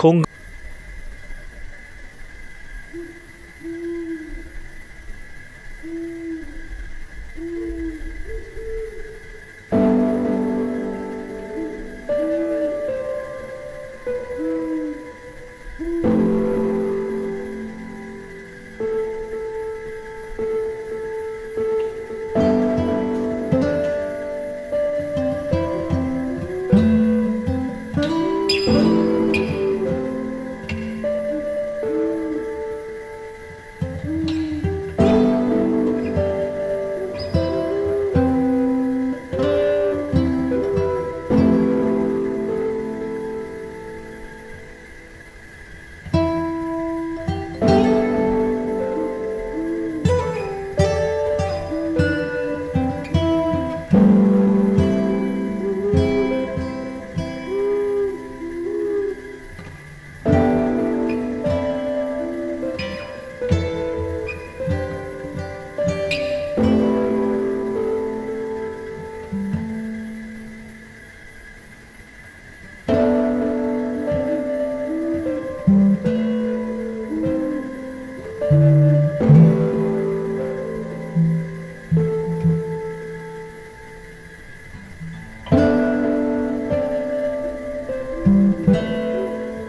Wirkung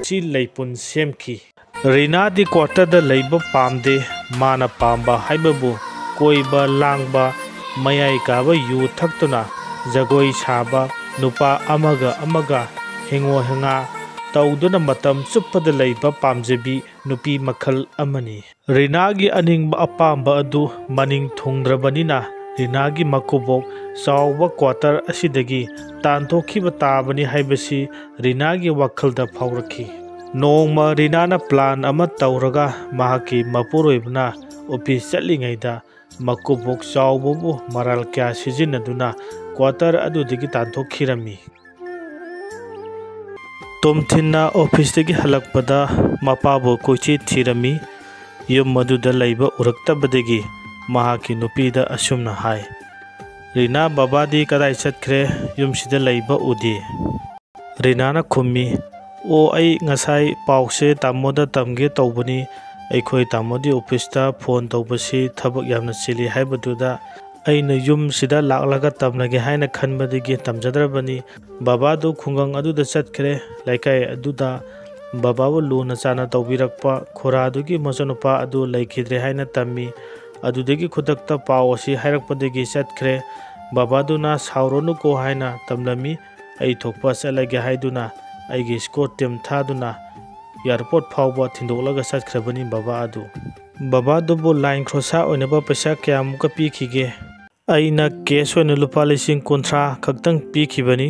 ꯁꯤ ꯂꯩꯄꯨꯟ ꯁꯦꯝꯈꯤ ꯔꯤꯅꯥꯗꯤ ꯀ꯭ꯋꯥꯇꯔꯗ ꯂꯩꯕ ꯄꯥꯝꯗꯦ ꯃꯥꯅ ꯄꯥꯝꯕ ꯍꯥꯏꯕꯕꯨ ꯀꯣꯏꯕ ꯂꯥꯡꯕ ꯃꯌꯥꯏ ꯀꯥꯕ ꯌꯨ ꯊꯛꯇꯨꯅ ꯖꯒꯣꯏ ꯁꯥꯕ ꯅꯨꯄꯥ ꯑꯃꯒ ꯑꯃꯒ ꯍꯦꯡꯉꯣ ꯍꯦꯡꯉꯥ ꯇꯧꯗꯨꯅ ꯃꯇꯝ ꯆꯨꯞꯄꯗ ꯂꯩꯕ ꯄꯥꯝꯖꯕꯤ ꯅꯨꯄꯤ ꯃꯈꯜ ꯑꯃꯅꯤ ꯔꯤꯅꯥꯒꯤ ꯑꯅꯤꯡꯕ ꯑꯄꯥꯝꯕ ꯑꯗꯨ ꯃꯅꯤꯡ ꯊꯨꯡꯗ꯭ꯔꯕꯅꯤꯅ ꯔꯤꯅꯥꯒꯤ ꯃꯀꯨꯕꯣꯛ ꯆꯥꯎꯕ ꯀ꯭ꯋꯥꯇꯔ ꯑꯁꯤꯗꯒꯤ ꯇꯥꯟꯊꯣꯛꯈꯤꯕ ꯇꯥꯕꯅꯤ ꯍꯥꯏꯕꯁꯤ ꯔꯤꯅꯥꯒꯤ ꯋꯥꯈꯜꯗ ꯐꯥꯎꯔꯛꯈꯤ ꯅꯣꯡꯃ ꯔꯤꯅꯥꯅ ꯄ꯭ꯂꯥꯟ ꯑꯃ ꯇꯧꯔꯒ ꯃꯍꯥꯛꯀꯤ ꯃꯄꯨꯔꯣꯏꯕꯅ ꯑꯣꯐꯤꯁ ꯆꯠꯂꯤꯉꯩꯗ ꯃꯀꯨꯕꯣꯛ ꯆꯥꯎꯕꯕꯨ ꯃꯔꯥꯜ ꯀꯌꯥ ꯁꯤꯖꯤꯟꯅꯗꯨꯅ ꯀ꯭ꯋꯥꯇꯔ ꯑꯗꯨꯗꯒꯤ ꯇꯥꯟꯊꯣꯛꯈꯤꯔꯝꯃꯤ ꯇꯣꯝꯊꯤꯟꯅ ꯑꯣꯐꯤꯁꯇꯒꯤ ꯍꯜꯂꯛꯄꯗ ꯃꯄꯥꯕꯨ ꯀꯣꯏꯊꯤ ꯊꯤꯔꯝꯃꯤ ꯌꯨꯝ ꯑꯗꯨꯗ ꯂꯩꯕ ꯎꯔꯛꯇꯕꯗꯒꯤ ꯃꯍꯥꯛꯀꯤ ꯅꯨꯄꯤꯗ ꯑꯁꯨꯝꯅ ꯍꯥꯏ ꯔꯤꯅꯥ ꯕꯕꯥꯗꯤ ꯀꯗꯥꯏ ꯆꯠꯈ꯭ꯔꯦ ꯌꯨꯝꯁꯤꯗ ꯂꯩꯕ ꯎꯗꯦ ꯔꯤꯅꯥꯅ ꯈꯨꯝꯃꯤ ꯑꯣ ꯑꯩ ꯉꯁꯥꯏ ꯄꯥꯎꯁꯦ ꯇꯥꯃꯣꯗ ꯇꯝꯒꯦ ꯇꯧꯕꯅꯤ ꯑꯩꯈꯣꯏ ꯇꯥꯃꯣꯗꯤ ꯑꯣꯐꯤꯁꯇ ꯐꯣꯟ ꯇꯧꯕꯁꯤ ꯊꯕꯛ ꯌꯥꯝꯅ ꯆꯤꯜꯂꯤ ꯍꯥꯏꯕꯗꯨꯗ ꯑꯩꯅ ꯌꯨꯝꯁꯤꯗ ꯂꯥꯛꯂꯒ ꯇꯝꯂꯒꯦ ꯍꯥꯏꯅ ꯈꯟꯕꯗꯒꯤ ꯇꯝꯖꯗ꯭ꯔꯕꯅꯤ ꯕꯕꯥꯗꯨ ꯈꯨꯡꯒꯪ ꯑꯗꯨꯗ ꯆꯠꯈ꯭ꯔꯦ ꯂꯩꯀꯥꯏ ꯑꯗꯨꯗ ꯕꯕꯥꯕꯨ ꯂꯨꯅ ꯆꯥꯟꯅ ꯇꯧꯕꯤꯔꯛꯄ ꯈꯨꯔꯥꯗꯨꯒꯤ ꯃꯆꯥꯅꯨꯄꯥ ꯑꯗꯨ ꯂꯩꯈꯤꯗ꯭ꯔꯦ ꯍꯥꯏꯅ ꯇꯝꯃꯤ ꯑꯗꯨꯗꯒꯤ ꯈꯨꯗꯛꯇ ꯄꯥꯎ ꯑꯁꯤ ꯍꯥꯏꯔꯛꯄꯗꯒꯤ ꯆꯠꯈ꯭ꯔꯦ ꯕꯕꯥꯗꯨꯅ ꯁꯥꯎꯔꯅꯨꯀꯣ ꯍꯥꯏꯅ ꯇꯝꯂꯝꯃꯤ ꯑꯩ ꯊꯣꯛꯄ ꯆꯠꯂꯒꯦ ꯍꯥꯏꯗꯨꯅ ꯑꯩꯒꯤ ꯁ꯭ꯀꯣꯔꯠ ꯇꯤꯝ ꯊꯥꯗꯨꯅ ꯏꯌꯥꯔꯄꯣꯔꯠ ꯐꯥꯎꯕ ꯊꯤꯟꯗꯣꯛꯂꯒ ꯆꯠꯈ꯭ꯔꯕꯅꯤ ꯕꯕꯥ ꯑꯗꯨ ꯕꯕꯥꯗꯨꯕꯨ ꯂꯥꯏꯟ ꯈ꯭ꯔꯣꯁꯥ ꯑꯣꯏꯅꯕ ꯄꯩꯁꯥ ꯀꯌꯥꯃꯨꯛꯀ ꯄꯤꯈꯤꯒꯦ ꯑꯩꯅ ꯀꯦꯁ ꯑꯣꯏꯅ ꯂꯨꯄꯥ ꯂꯤꯁꯤꯡ ꯀꯨꯟꯊ꯭ꯔꯥ ꯈꯛꯇꯪ ꯄꯤꯈꯤꯕꯅꯤ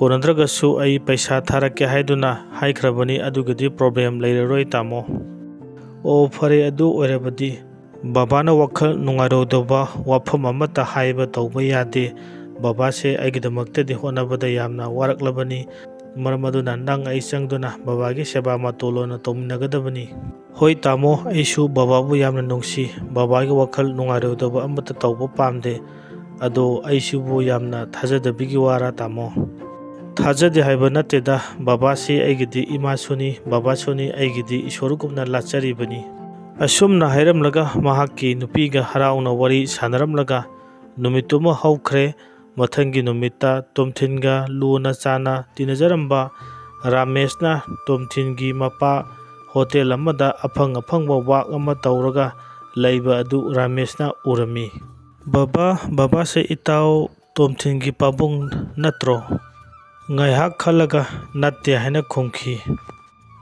ꯀꯣꯟꯅꯗ꯭ꯔꯒꯁꯨ ꯑꯩ ꯄꯩꯁꯥ ꯊꯥꯔꯛꯀꯦ ꯍꯥꯏꯗꯨꯅ ꯍꯥꯏꯈ꯭ꯔꯕꯅꯤ ꯑꯗꯨꯒꯗꯤ ꯄ꯭ꯔꯣꯕ꯭ꯂꯦꯝ ꯂꯩꯔꯔꯣꯏ ꯇꯥꯃꯣ ꯑꯣ ꯐꯔꯦ ꯑꯗꯨ ꯑꯣꯏꯔꯕꯗꯤ ꯕꯕꯥꯅ ꯋꯥꯈꯜ ꯅꯨꯡꯉꯥꯏꯔꯣꯏꯗꯕ ꯋꯥꯐꯝ ꯑꯃꯠꯇ ꯍꯥꯏꯕ ꯇꯧꯕ ꯌꯥꯗꯦ ꯕꯕꯥꯁꯦ ꯑꯩꯒꯤꯗꯃꯛꯇꯗꯤ ꯍꯣꯠꯅꯕꯗ ꯌꯥꯝꯅ ꯋꯥꯔꯛꯂꯕꯅꯤ ꯃꯔꯝ ꯑꯗꯨꯅ ꯅꯪ ꯑꯩ ꯆꯪꯗꯨꯅ ꯕꯕꯥꯒꯤ ꯁꯦꯕꯥ ꯃꯇꯣꯂꯣꯟꯅ ꯇꯧꯃꯤꯟꯅꯒꯗꯕꯅꯤ ꯍꯣꯏ ꯇꯥꯃꯣ ꯑꯩꯁꯨ ꯕꯕꯥꯕꯨ ꯌꯥꯝꯅ ꯅꯨꯡꯁꯤ ꯕꯕꯥꯒꯤ ꯋꯥꯈꯜ ꯅꯨꯡꯉꯥꯏꯔꯣꯏꯗꯕ ꯑꯃꯠꯇ ꯇꯧꯕ ꯄꯥꯝꯗꯦ ꯑꯗꯣ ꯑꯩꯁꯤꯕꯨ ꯌꯥꯝꯅ ꯊꯥꯖꯗꯕꯤꯒꯤ ꯋꯥꯔꯥ ꯇꯥꯃꯣ ꯊꯥꯖꯗꯦ ꯍꯥꯏꯕ ꯅꯠꯇꯦꯗ ꯕꯕꯥꯁꯤ ꯑꯩꯒꯤꯗꯤ ꯏꯃꯥꯁꯨꯅꯤ ꯕꯕꯥꯁꯨꯅꯤ ꯑꯩꯒꯤꯗꯤ ꯏꯁꯣꯔꯒꯨꯝꯅ ꯂꯥꯠꯆꯔꯤꯕꯅꯤ ꯑꯁꯨꯝꯅ ꯍꯥꯏꯔꯝꯂꯒ ꯃꯍꯥꯛꯀꯤ ꯅꯨꯄꯤꯒ ꯍꯔꯥꯎꯅ ꯋꯥꯔꯤ ꯁꯥꯟꯅꯔꯝꯂꯒ ꯅꯨꯃꯤꯠꯇꯨꯃ ꯍꯧꯈ꯭ꯔꯦ ꯃꯊꯪꯒꯤ ꯅꯨꯃꯤꯠꯇ ꯇꯣꯝꯊꯤꯟꯒ ꯂꯨꯅ ꯆꯥꯟꯅ ꯇꯤꯟꯅꯖꯔꯝꯕ ꯔꯥꯃꯦꯁꯅ ꯇꯣꯝꯊꯤꯟꯒꯤ ꯃꯄꯥ ꯍꯣꯇꯦꯜ ꯑꯃꯗ ꯑꯐꯪ ꯑꯐꯪꯕ ꯋꯥꯛ ꯑꯃ ꯇꯧꯔꯒ ꯂꯩꯕ ꯑꯗꯨ ꯔꯥꯃꯦꯁꯅ ꯎꯔꯝꯃꯤ ꯕꯕꯥ ꯕꯕꯥꯁꯦ ꯏꯇꯥꯎ ꯇꯣꯝꯊꯤꯟꯒꯤ ꯄꯥꯕꯨꯡ ꯅꯠꯇ꯭ꯔꯣ ꯉꯥꯏꯍꯥꯛ ꯈꯜꯂꯒ ꯅꯠꯇꯦ ꯍꯥꯏꯅ ꯈꯨꯝꯈꯤ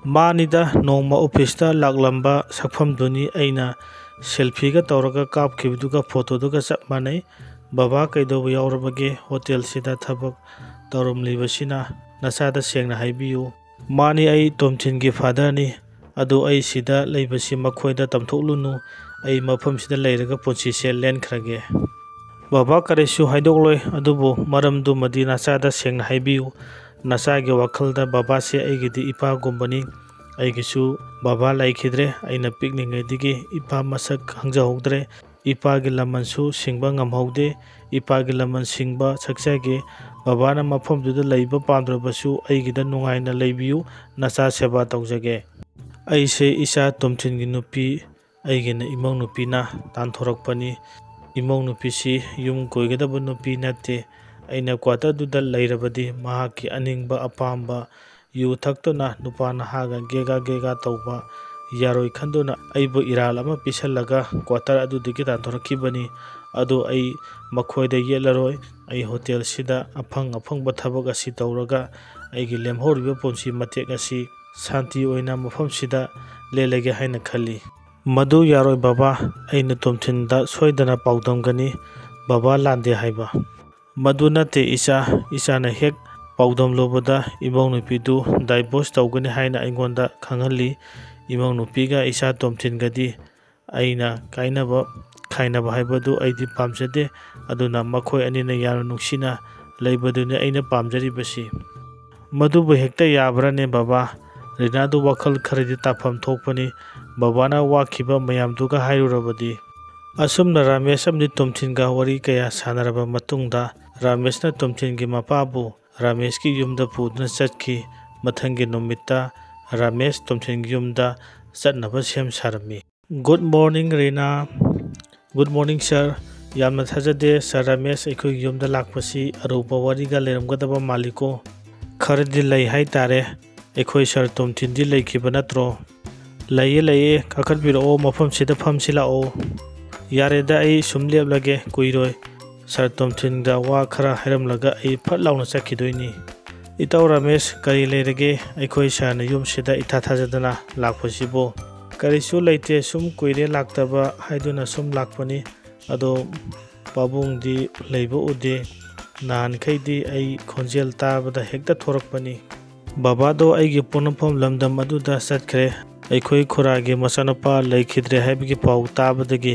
ꯃꯥꯅꯤꯗ ꯅꯣꯡꯃ ꯑꯣꯐꯤꯁꯇ ꯂꯥꯛꯂꯝꯕ ꯁꯛꯐꯝꯗꯨꯅꯤ ꯑꯩꯅ ꯁꯦꯜꯐꯤꯒ ꯇꯧꯔꯒ ꯀꯥꯞꯈꯤꯕꯗꯨꯒ ꯐꯣꯇꯣꯗꯨꯒ ꯆꯞ ꯃꯥꯟꯅꯩ ꯕꯕꯥ ꯀꯩꯗꯧꯕ ꯌꯥꯎꯔꯕꯒꯦ ꯍꯣꯇꯦꯜꯁꯤꯗ ꯊꯕꯛ ꯇꯧꯔꯝꯂꯤꯕꯁꯤꯅ ꯅꯆꯥꯗ ꯁꯦꯡꯅ ꯍꯥꯏꯕꯤꯌꯨ ꯃꯥꯅꯤ ꯑꯩ ꯇꯣꯝꯊꯤꯟꯒꯤ ꯐꯥꯗꯔꯅꯤ ꯑꯗꯨ ꯑꯩ ꯁꯤꯗ ꯂꯩꯕꯁꯤ ꯃꯈꯣꯏꯗ ꯇꯝꯊꯣꯛꯂꯨꯅꯨ ꯑꯩ ꯃꯐꯝꯁꯤꯗ ꯂꯩꯔꯒ ꯄꯨꯟꯁꯤꯁꯦ ꯂꯦꯟꯈ꯭ꯔꯒꯦ ꯕꯕꯥ ꯀꯔꯤꯁꯨ ꯍꯥꯏꯗꯣꯛꯂꯣꯏ ꯑꯗꯨꯕꯨ ꯃꯔꯝꯗꯨꯃꯗꯤ ꯅꯆꯥꯗ ꯁꯦꯡꯅ ꯍꯥꯏꯕꯤꯌꯨ ꯅꯆꯥꯒꯤ ꯋꯥꯈꯜꯗ ꯕꯕꯥꯁꯦ ꯑꯩꯒꯤꯗꯤ ꯏꯄꯥꯒꯨꯝꯕꯅꯤ ꯑꯩꯒꯤꯁꯨ ꯕꯕꯥ ꯂꯩꯈꯤꯗ꯭ꯔꯦ ꯑꯩꯅ ꯄꯤꯛꯂꯤꯉꯩꯗꯒꯤ ꯏꯄꯥ ꯃꯁꯛ ꯈꯪꯖꯍꯧꯗ꯭ꯔꯦ ꯏꯄꯥꯒꯤ ꯂꯃꯟꯁꯨ ꯁꯤꯡꯕ ꯉꯝꯍꯧꯗꯦ ꯏꯄꯥꯒꯤ ꯂꯃꯟ ꯁꯤꯡꯕ ꯁꯛꯆꯒꯦ ꯕꯕꯥꯅ ꯃꯐꯝꯗꯨꯗ ꯂꯩꯕ ꯄꯥꯝꯗ꯭ꯔꯕꯁꯨ ꯑꯩꯒꯤꯗ ꯅꯨꯡꯉꯥꯏꯅ ꯂꯩꯕꯤꯌꯨ ꯅꯆꯥ ꯁꯦꯕꯥ ꯇꯧꯖꯒꯦ ꯑꯩꯁꯦ ꯏꯆꯥ ꯇꯣꯝꯊꯤꯟꯒꯤ ꯅꯨꯄꯤ ꯑꯩꯒꯤꯅ ꯏꯃꯧ ꯅꯨꯄꯤꯅ ꯇꯥꯟꯊꯣꯔꯛꯄꯅꯤ ꯏꯃꯧ ꯅꯨꯄꯤꯁꯤ ꯌꯨꯝ ꯀꯣꯏꯒꯗꯕ ꯅꯨꯄꯤ ꯅꯠꯇꯦ ꯑꯩꯅ ꯀ꯭ꯋꯥꯇꯔꯗꯨꯗ ꯂꯩꯔꯕꯗꯤ ꯃꯍꯥꯛꯀꯤ ꯑꯅꯤꯡꯕ ꯑꯄꯥꯝꯕ ꯌꯨ ꯊꯛꯇꯨꯅ ꯅꯨꯄꯥ ꯅꯍꯥꯒ ꯒꯦꯒꯥ ꯒꯦꯒꯥ ꯇꯧꯕ ꯌꯥꯔꯣꯏ ꯈꯟꯗꯨꯅ ꯑꯩꯕꯨ ꯏꯔꯥꯜ ꯑꯃ ꯄꯤꯁꯜꯂꯒ ꯀ꯭ꯋꯥꯇꯔ ꯑꯗꯨꯗꯒꯤ ꯇꯥꯟꯊꯣꯔꯛꯈꯤꯕꯅꯤ ꯑꯗꯨ ꯑꯩ ꯃꯈꯣꯏꯗ ꯌꯦꯠꯂꯔꯣꯏ ꯑꯩ ꯍꯣꯇꯦꯜꯁꯤꯗ ꯑꯐꯪ ꯑꯐꯪꯕ ꯊꯕꯛ ꯑꯁꯤ ꯇꯧꯔꯒ ꯑꯩꯒꯤ ꯂꯦꯝꯍꯧꯔꯤꯕ ꯄꯨꯟꯁꯤ ꯃꯇꯦꯛ ꯑꯁꯤ ꯁꯥꯟꯇꯤ ꯑꯣꯏꯅ ꯃꯐꯝꯁꯤꯗ ꯂꯦꯜꯂꯒꯦ ꯍꯥꯏꯅ ꯈꯜꯂꯤ ꯃꯗꯨ ꯌꯥꯔꯣꯏ ꯕꯕꯥ ꯑꯩꯅ ꯇꯣꯝꯊꯤꯟꯗ ꯁꯣꯏꯗꯅ ꯄꯥꯎꯗꯝꯒꯅꯤ ꯕꯕꯥ ꯂꯥꯟꯗꯦ ꯍꯥꯏꯕ ꯃꯗꯨ ꯅꯠꯇꯦ ꯏꯆꯥ ꯏꯆꯥꯅ ꯍꯦꯛ ꯄꯥꯎꯗꯝꯂꯨꯕꯗ ꯏꯃꯧ ꯅꯨꯄꯤꯗꯨ ꯗꯥꯏꯚꯣꯔꯁ ꯇꯧꯒꯅꯤ ꯍꯥꯏꯅ ꯑꯩꯉꯣꯟꯗ ꯈꯪꯍꯜꯂꯤ ꯏꯃꯧ ꯅꯨꯄꯤꯒ ꯏꯆꯥ ꯇꯣꯝꯊꯤꯟꯒꯗꯤ ꯑꯩꯅ ꯀꯥꯏꯅꯕ ꯈꯥꯏꯅꯕ ꯍꯥꯏꯕꯗꯨ ꯑꯩꯗꯤ ꯄꯥꯝꯖꯗꯦ ꯑꯗꯨꯅ ꯃꯈꯣꯏ ꯑꯅꯤꯅ ꯌꯥꯝꯅ ꯅꯨꯡꯁꯤꯅ ꯂꯩꯕꯗꯨꯅꯤ ꯑꯩꯅ ꯄꯥꯝꯖꯔꯤꯕꯁꯤ ꯃꯗꯨꯕꯨ ꯍꯦꯛꯇ ꯌꯥꯕ꯭ꯔꯅꯦ ꯕꯕꯥ ꯔꯤꯅꯥꯗꯨ ꯋꯥꯈꯜ ꯈꯔꯗꯤ ꯇꯥꯐꯝ ꯊꯣꯛꯄꯅꯤ ꯕꯕꯥꯅ ꯋꯥꯈꯤꯕ ꯃꯌꯥꯝꯗꯨꯒ ꯍꯥꯏꯔꯨꯔꯕꯗꯤ ꯑꯁꯨꯝꯅ ꯔꯥꯃꯦꯁ ꯑꯃꯗꯤ ꯇꯣꯝꯊꯤꯟꯒ ꯋꯥꯔꯤ ꯀꯌా ꯁꯥꯟꯅꯔꯕ ꯃꯇꯨꯡꯗ ꯔꯥꯃꯦꯁꯅ ꯇꯣꯝꯊꯤꯟꯒꯤ ꯃꯄꯥꯕꯨ ꯔꯥꯃꯦꯁꯀꯤ ꯌꯨꯝꯗ ꯄꯨꯗꯨꯅ ꯆꯠꯈꯤ ꯃꯊꯪꯒꯤ ꯅꯨꯃꯤꯠꯇ ꯔꯥꯃꯦꯁ ꯇꯣꯝꯊꯤꯟꯒꯤ ꯌꯨꯝꯗ ꯆꯠꯅꯕ ꯁꯦꯝ ꯁꯥꯔꯝꯃꯤ ꯒꯨꯗ ꯃꯣꯔꯅꯤꯡ ꯔꯤꯅꯥ ꯒꯨꯗ ꯃꯣꯔꯅꯤꯡ ꯁꯥꯔ ꯌꯥꯝꯅ ꯊꯥꯖꯗꯦ ꯁꯥꯔ ꯔꯥꯃꯦꯁ ꯑꯩꯈꯣꯏꯒꯤ ꯌꯨꯝꯗ ꯂꯥꯛꯄꯁꯤ ꯑꯔꯨꯕ ꯋꯥꯔꯤꯒ ꯂꯩꯔꯝꯒꯗꯕ ꯃꯥꯜꯂꯤꯀꯣ ꯈꯔꯗꯤ ꯂꯩ ꯍꯥꯏꯇꯥꯔꯦ ꯑꯩꯈꯣꯏ ꯁꯥꯔ ꯇꯣꯝꯊꯤꯟꯗꯤ ꯂꯩꯈꯤꯕ ꯅꯠꯇ꯭ꯔꯣ ꯂꯩꯌꯦ ꯂꯩꯌꯦ ꯀꯥꯈꯠꯄꯤꯔꯛꯑꯣ ꯃꯐꯝꯁꯤꯗ ꯐꯝꯁꯤ ꯂꯥꯛꯑꯣ ꯌꯥꯔꯦꯗ ꯑꯩ ꯁꯨꯝ ꯂꯦꯞꯂꯒꯦ ꯀꯨꯏꯔꯣꯏ ꯁꯥꯔ ꯇꯣꯝꯊꯤꯟꯗ ꯋꯥ ꯈꯔ ꯍꯥꯏꯔꯝꯂꯒ ꯑꯩ ꯐꯠ ꯂꯥꯎꯅ ꯆꯠꯈꯤꯗꯣꯏꯅꯤ ꯏꯇꯥꯎ ꯔꯥꯃꯦꯁ ꯀꯔꯤ ꯂꯩꯔꯒꯦ ꯑꯩꯈꯣꯏ ꯁꯥꯔꯅ ꯌꯨꯝꯁꯤꯗ ꯏꯊꯥ ꯊꯥꯖꯗꯅ ꯂꯥꯛꯄꯁꯤꯕꯨ ꯀꯔꯤꯁꯨ ꯂꯩꯇꯦ ꯁꯨꯝ ꯀꯨꯏꯔꯦ ꯂꯥꯛꯇꯕ ꯍꯥꯏꯗꯨꯅ ꯁꯨꯝ ꯂꯥꯛꯄꯅꯤ ꯑꯗꯣ ꯄꯥꯕꯨꯡꯗꯤ ꯂꯩꯕ ꯎꯗꯦ ꯅꯍꯥꯟꯈꯩꯗꯤ ꯑꯩ ꯈꯣꯟꯖꯦꯜ ꯇꯥꯕꯗ ꯍꯦꯛꯇ ꯊꯣꯔꯛꯄꯅꯤ ꯕꯕꯥꯗꯣ ꯑꯩꯒꯤ ꯄꯣꯛꯅꯐꯝ ꯂꯝꯗꯝ ꯑꯗꯨꯗ ꯆꯠꯈ꯭ꯔꯦ ꯑꯩꯈꯣꯏ ꯈꯨꯔꯥꯒꯤ ꯃꯆꯥꯅꯨꯄꯥ ꯂꯩꯈꯤꯗ꯭ꯔꯦ ꯍꯥꯏꯕꯒꯤ ꯄꯥꯎ ꯇꯥꯕꯗꯒꯤ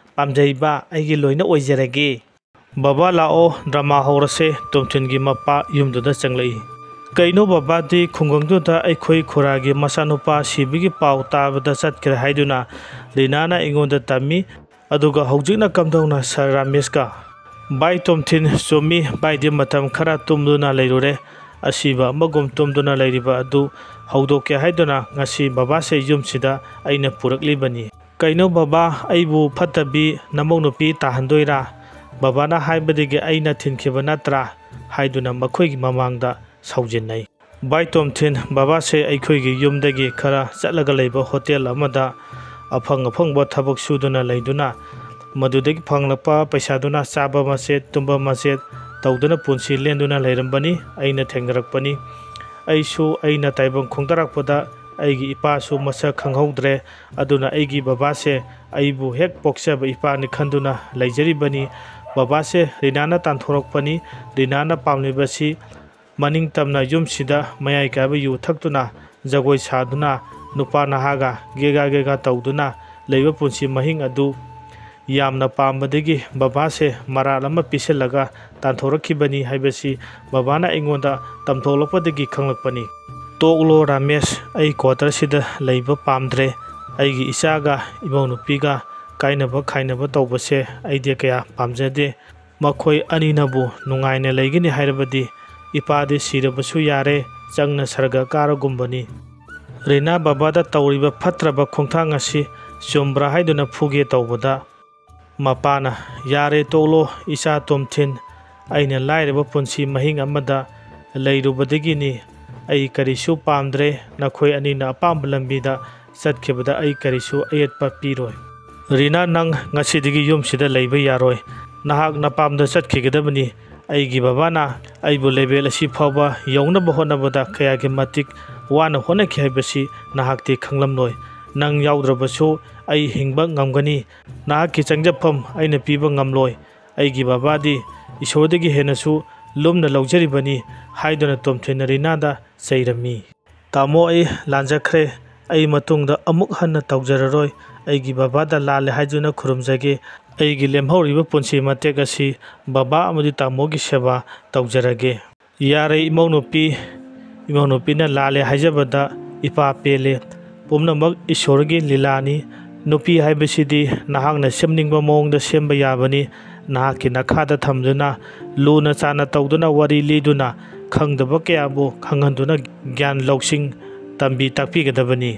ꯄꯥꯝꯖꯩꯕ ꯑꯩꯒꯤ ꯂꯣꯏꯅ ꯑꯣꯏꯖꯔꯒꯦ ꯕꯕꯥ ꯂꯥꯛꯑꯣ ꯗ꯭ꯔꯃꯥ ꯍꯧꯔꯁꯦ ꯇꯣꯝꯊꯤꯟꯒꯤ ꯃꯄꯥ ꯌꯨꯝꯗꯨꯗ ꯆꯪꯂꯛꯏ ꯀꯩꯅꯣ ꯕꯕꯥꯗꯤ ꯈꯨꯡꯒꯪꯗꯨꯗ ꯑꯩꯈꯣꯏ ꯈꯨꯔꯥꯒꯤ ꯃꯆꯥꯅꯨꯄꯥ ꯁꯤꯕꯒꯤ ꯄꯥꯎ ꯇꯥꯕꯗ ꯆꯠꯈ꯭ꯔꯦ ꯍꯥꯏꯗꯨꯅ ꯔꯤꯅꯥꯅ ꯑꯩꯉꯣꯟꯗ ꯇꯝꯃꯤ ꯑꯗꯨꯒ ꯍꯧꯖꯤꯛꯅ ꯀꯝꯗꯧꯅ ꯁꯥꯔ ꯔꯥꯃꯦꯁꯀ ꯚꯥꯏ ꯇꯣꯝꯊꯤꯟ ꯆꯨꯝꯃꯤ ꯚꯥꯏꯗꯤ ꯃꯇꯝ ꯈꯔ ꯇꯨꯝꯗꯨꯅ ꯂꯩꯔꯨꯔꯦ ꯑꯁꯤꯕ ꯑꯃꯒꯨꯝ ꯇꯨꯝꯗꯨꯅ ꯂꯩꯔꯤꯕ ꯑꯗꯨ ꯍꯧꯗꯣꯛꯀꯦ ꯍꯥꯏꯗꯨꯅ ꯉꯁꯤ ꯕꯕꯥꯁꯦ ꯌꯨꯝꯁꯤꯗ ꯑꯩꯅ ꯄꯨꯔꯛꯂꯤꯕꯅꯤ ꯀꯩꯅꯣ ꯕꯕꯥ ꯑꯩꯕꯨ ꯐꯠꯇꯕꯤ ꯅꯃꯧ ꯅꯨꯄꯤ ꯇꯥꯍꯟꯗꯣꯏꯔꯥ ꯕꯕꯥꯅ ꯍꯥꯏꯕꯗꯒꯤ ꯑꯩꯅ ꯊꯤꯟꯈꯤꯕ ꯅꯠꯇ꯭ꯔꯥ ꯍꯥꯏꯗꯨꯅ ꯃꯈꯣꯏꯒꯤ ꯃꯃꯥꯡꯗ ꯁꯥꯎꯖꯤꯟꯅꯩ ꯚꯥꯏ ꯇꯣꯝꯊꯤꯟ ꯕꯕꯥꯁꯦ ꯑꯩꯈꯣꯏꯒꯤ ꯌꯨꯝꯗꯒꯤ ꯈꯔ ꯆꯠꯂꯒ ꯂꯩꯕ ꯍꯣꯇꯦꯜ ꯑꯃꯗ ꯑꯐꯪ ꯑꯐꯪꯕ ꯊꯕꯛ ꯁꯨꯗꯨꯅ ꯂꯩꯗꯨꯅ ꯃꯗꯨꯗꯒꯤ ꯐꯪꯂꯛꯄ ꯄꯩꯁꯥꯗꯨꯅ ꯆꯥꯕ ꯃꯆꯦꯠ ꯇꯨꯝꯕ ꯃꯆꯦꯠ ꯇꯧꯗꯨꯅ ꯄꯨꯟꯁꯤ ꯂꯦꯟꯗꯨꯅ ꯂꯩꯔꯝꯕꯅꯤ ꯑꯩꯅ ꯊꯦꯡꯅꯔꯛꯄꯅꯤ ꯑꯩꯁꯨ ꯑꯩꯅ ꯇꯥꯏꯕꯪ ꯈꯣꯡꯗꯥꯔꯛꯄꯗ ꯑꯩꯒꯤ ꯏꯄꯥꯁꯨ ꯃꯁꯛ ꯈꯪꯍꯧꯗ꯭ꯔꯦ ꯑꯗꯨꯅ ꯑꯩꯒꯤ ꯕꯕꯥꯁꯦ ꯑꯩꯕꯨ ꯍꯦꯛ ꯄꯣꯛꯆꯕ ꯏꯄꯥꯅꯤ ꯈꯟꯗꯨꯅ ꯂꯩꯖꯔꯤꯕꯅꯤ ꯕꯕꯥꯁꯦ ꯔꯤꯅꯥꯅ ꯇꯥꯟꯊꯣꯔꯛꯄꯅꯤ ꯔꯤꯅꯥꯅ ꯄꯥꯝꯂꯤꯕꯁꯤ ꯃꯅꯤꯡꯇꯝꯅ ꯌꯨꯝꯁꯤꯗ ꯃꯌꯥꯏ ꯀꯥꯏꯕ ꯌꯨ ꯊꯛꯇꯨꯅ ꯖꯒꯣꯏ ꯁꯥꯗꯨꯅ ꯅꯨꯄꯥ ꯅꯍꯥꯒ ꯒꯦꯒꯥ ꯒꯦꯒꯥ ꯇꯧꯗꯨꯅ ꯂꯩꯕ ꯄꯨꯟꯁꯤ ꯃꯍꯤꯡ ꯑꯗꯨ ꯌꯥꯝꯅ ꯄꯥꯝꯕꯗꯒꯤ ꯕꯕꯥꯁꯦ ꯃꯔꯥꯜ ꯑꯃ ꯄꯤꯁꯤꯜꯂꯒ ꯇꯥꯟꯊꯣꯔꯛꯈꯤꯕꯅꯤ ꯍꯥꯏꯕꯁꯤ ꯕꯕꯥꯅ ꯑꯩꯉꯣꯟꯗ ꯇꯝꯊꯣꯛꯂꯛꯄꯗꯒꯤ ꯈꯪꯂꯛꯄꯅꯤ ꯇꯣꯛꯂꯣ ꯔꯥꯃꯦꯁ ꯑꯩ ꯀ꯭ꯋꯥꯇꯔꯁꯤꯗ ꯂꯩꯕ ꯄꯥꯝꯗ꯭ꯔꯦ ꯑꯩꯒꯤ ꯏꯆꯥꯒ ꯏꯃꯧ ꯅꯨꯄꯤꯒ ꯀꯥꯏꯅꯕ ꯈꯥꯏꯅꯕ ꯇꯧꯕꯁꯦ ꯑꯩꯗꯤ ꯀꯌꯥ ꯄꯥꯝꯖꯗꯦ ꯃꯈꯣꯏ ꯑꯅꯤꯅꯕꯨ ꯅꯨꯡꯉꯥꯏꯅ ꯂꯩꯒꯅꯤ ꯍꯥꯏꯔꯕꯗꯤ ꯏꯄꯥꯗꯤ ꯁꯤꯔꯕꯁꯨ ꯌꯥꯔꯦ ꯆꯪꯅ ꯁꯔꯒ ꯀꯥꯔꯒꯨꯝꯕꯅꯤ ꯔꯤꯅꯥ ꯕꯕꯥꯗ ꯇꯧꯔꯤꯕ ꯐꯠꯇ꯭ꯔꯕ ꯈꯣꯡꯊꯥꯡ ꯑꯁꯤ ꯆꯨꯝꯕ꯭ꯔꯥ ꯍꯥꯏꯗꯨꯅ ꯐꯨꯒꯦ ꯇꯧꯕꯗ ꯃꯄꯥꯅ ꯌꯥꯔꯦ ꯇꯣꯛꯂꯣ ꯏꯆꯥ ꯇꯣꯝꯊꯤꯟ ꯑꯩꯅ ꯂꯥꯏꯔꯕ ꯄꯨꯟꯁꯤ ꯃꯍꯤꯡ ꯑꯃꯗ ꯂꯩꯔꯨꯕꯗꯒꯤꯅꯤ ꯑꯩ ꯀꯔꯤꯁꯨ ꯄꯥꯝꯗ꯭ꯔꯦ ꯅꯈꯣꯏ ꯑꯅꯤꯅ ꯑꯄꯥꯝꯕ ꯂꯝꯕꯤꯗ ꯆꯠꯈꯤꯕꯗ ꯑꯩ ꯀꯔꯤꯁꯨ ꯑꯌꯦꯠꯄ ꯄꯤꯔꯣꯏ ꯔꯤꯅꯥ ꯅꯪ ꯉꯁꯤꯗꯒꯤ ꯌꯨꯝꯁꯤꯗ ꯂꯩꯕ ꯌꯥꯔꯣꯏ ꯅꯍꯥꯛ ꯅꯄꯥꯝꯗ ꯆꯠꯈꯤꯒꯗꯕꯅꯤ ꯑꯩꯒꯤ ꯕꯕꯥꯅ ꯑꯩꯕꯨ ꯂꯦꯚꯦꯜ ꯑꯁꯤ ꯐꯥꯎꯕ ꯌꯧꯅꯕ ꯍꯣꯠꯅꯕꯗ ꯀꯌꯥꯒꯤ ꯃꯇꯤꯛ ꯋꯥꯅ ꯍꯣꯠꯅꯈꯤ ꯍꯥꯏꯕꯁꯤ ꯅꯍꯥꯛꯇꯤ ꯈꯪꯂꯝꯂꯣꯏ ꯅꯪ ꯌꯥꯎꯗ꯭ꯔꯕꯁꯨ ꯑꯩ ꯍꯤꯡꯕ ꯉꯝꯒꯅꯤ ꯅꯍꯥꯛꯀꯤ ꯆꯪꯖꯐꯝ ꯑꯩꯅ ꯄꯤꯕ ꯉꯝꯂꯣꯏ ꯑꯩꯒꯤ ꯕꯕꯥꯗꯤ ꯏꯁꯣꯔꯗꯒꯤ ꯍꯦꯟꯅꯁꯨ ꯂꯨꯝꯅ ꯂꯧꯖꯔꯤꯕꯅꯤ ꯍꯥꯏꯗꯨꯅ ꯇꯣꯝꯊꯤꯟꯅ ꯔꯤꯅꯥꯗ ꯆꯩꯔꯝꯃꯤ ꯇꯥꯃꯣ ꯑꯩ ꯂꯥꯟꯖꯈ꯭ꯔꯦ ꯑꯩ ꯃꯇꯨꯡꯗ ꯑꯃꯨꯛ ꯍꯟꯅ ꯇꯧꯖꯔꯔꯣꯏ ꯑꯩꯒꯤ ꯕꯕꯥꯗ ꯂꯥꯜꯂꯦ ꯍꯥꯏꯗꯨꯅ ꯈꯨꯔꯨꯝꯖꯒꯦ ꯑꯩꯒꯤ ꯂꯦꯝꯍꯧꯔꯤꯕ ꯄꯨꯟꯁꯤ ꯃꯇꯦꯛ ꯑꯁꯤ ꯕꯕꯥ ꯑꯃꯗꯤ ꯇꯥꯃꯣꯒꯤ ꯁꯦꯕꯥ ꯇꯧꯖꯔꯒꯦ ꯌꯥꯔꯦ ꯏꯃꯧꯅꯨꯄꯤ ꯏꯃꯧꯅꯨꯄꯤꯅ ꯂꯥꯜꯂꯦ ꯍꯥꯏꯖꯕꯗ ꯏꯄꯥ ꯄꯦꯜꯂꯦ ꯄꯨꯝꯅꯃꯛ ꯏꯁꯣꯔꯒꯤ ꯂꯤꯂꯥꯅꯤ ꯅꯨꯄꯤ ꯍꯥꯏꯕꯁꯤꯗꯤ ꯅꯍꯥꯛꯅ ꯁꯦꯝꯅꯤꯡꯕ ꯃꯑꯣꯡꯗ ꯁꯦꯝꯕ ꯌꯥꯕꯅꯤ ꯅꯍꯥꯛꯀꯤ ꯅꯈꯥꯗ ꯊꯝꯗꯨꯅ ꯂꯨꯅ ꯆꯥꯟꯅ ꯇꯧꯗꯨꯅ ꯋꯥꯔꯤ ꯂꯤꯗꯨꯅ ꯈꯪꯗꯕ ꯀꯌꯥꯕꯨ ꯈꯪꯍꯟꯗꯨꯅ ꯒ꯭ꯌꯥꯟ ꯂꯧꯁꯤꯡ ꯇꯝꯕꯤ ꯇꯥꯛꯄꯤꯒꯗꯕꯅꯤ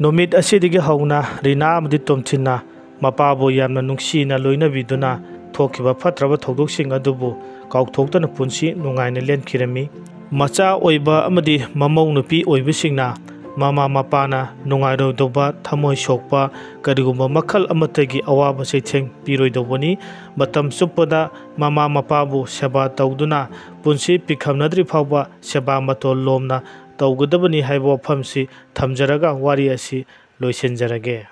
ꯅꯨꯃꯤꯠ ꯑꯁꯤꯗꯒꯤ ꯍꯧꯅ ꯔꯤꯅꯥ ꯑꯃꯗꯤ ꯇꯣꯝꯊꯤꯟꯅ ꯃꯄꯥꯕꯨ ꯌꯥꯝꯅ ꯅꯨꯡꯁꯤꯅ ꯂꯣꯏꯅꯕꯤꯗꯨꯅ ꯊꯣꯛꯈꯤꯕ ꯐꯠꯇ꯭ꯔꯕ ꯊꯧꯗꯣꯛꯁꯤꯡ ꯑꯗꯨꯕꯨ ꯀꯥꯎꯊꯣꯛꯇꯨꯅ ꯄꯨꯟꯁꯤ ꯅꯨꯡꯉꯥꯏꯅ ꯂꯦꯟꯈꯤꯔꯝꯃꯤ ꯃꯆꯥ ꯑꯣꯏꯕ ꯑꯃꯗꯤ ꯃꯃꯧ ꯅꯨꯄꯤ ꯑꯣꯏꯕꯁꯤꯡꯅ ꯃꯃꯥ ꯃꯄꯥꯅ ꯅꯨꯡꯉꯥꯏꯔꯣꯏꯗꯧꯕ ꯊꯃꯣꯏ ꯁꯣꯛꯄ ꯀꯔꯤꯒꯨꯝꯕ ꯃꯈꯜ ꯑꯃꯠꯇꯒꯤ ꯑꯋꯥꯕ ꯆꯩꯊꯦꯡ ꯄꯤꯔꯣꯏꯗꯧꯕꯅꯤ ꯃꯇꯝ ꯆꯨꯞꯄꯗ ꯃꯃꯥ ꯃꯄꯥꯕꯨ ꯁꯦꯕꯥ ꯇꯧꯗꯨꯅ ꯄꯨꯟꯁꯤ ꯄꯤꯈꯝꯅꯗ꯭ꯔꯤ ꯐꯥꯎꯕ ꯁꯦꯕꯥ ꯃꯇꯣꯜ ꯂꯣꯝꯅ ꯇꯧꯒꯗꯕꯅꯤ ꯍꯥꯏꯕ ꯋꯥꯐꯝꯁꯤ ꯊꯝꯖꯔꯒ ꯋꯥꯔꯤ ꯑꯁꯤ ꯂꯣꯏꯁꯤꯟꯖꯔꯒꯦ